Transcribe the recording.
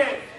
it.